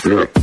spirit.